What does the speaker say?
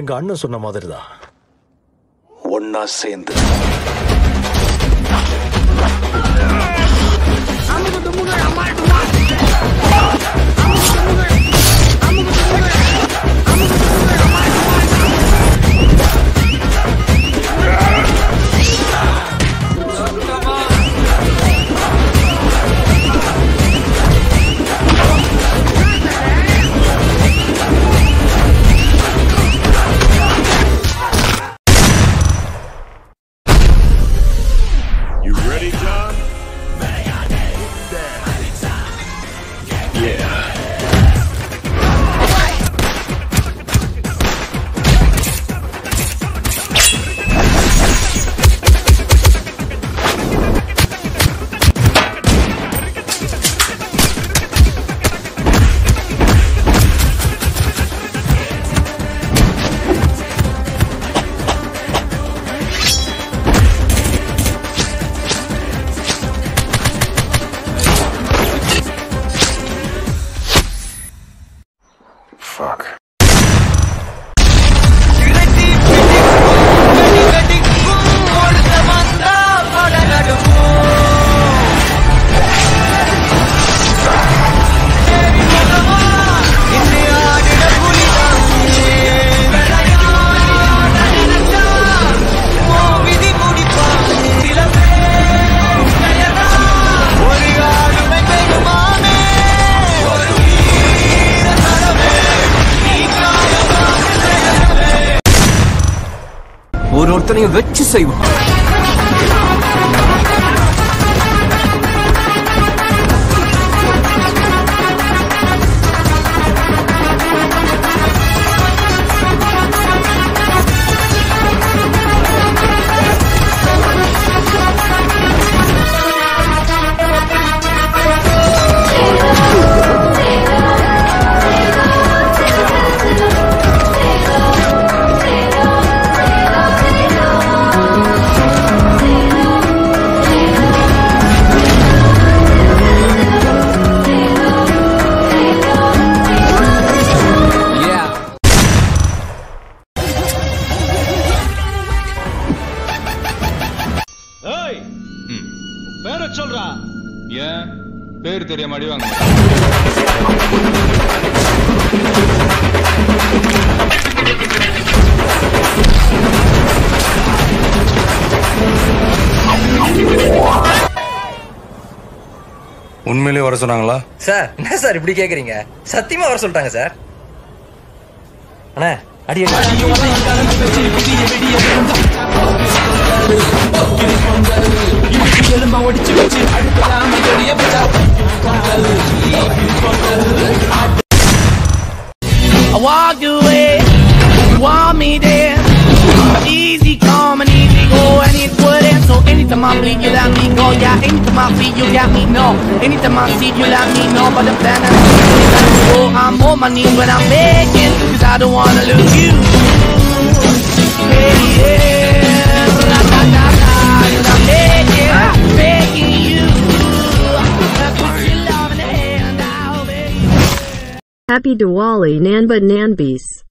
எங்க அண்ணன் சொன்ன மாதிரி தான் ஒன்னா சேர்ந்து. Fuck. ஒரு ஒருத்தனையும் வச்சு செய்வான் சொல்றா? ஏன்? பேர் தெரியாம அடி வாங்க உண்மையிலேயே வர சொன்னாங்களா? சார் என்ன சார் இப்படி கேக்குறீங்க? சத்தியமா வர சொல்லிட்டாங்க சார். அண்ணா அடி அடி. Walked away, you want me there. Easy come and easy go, and it wouldn't. So anytime I bleed, you let me go. Yeah, anytime I feel, you got me. No, anytime I see, you let me know. But the plan is. I'm on my knees when I'm begging, cause I don't wanna lose you. Happy Diwali Nanba Nanbis.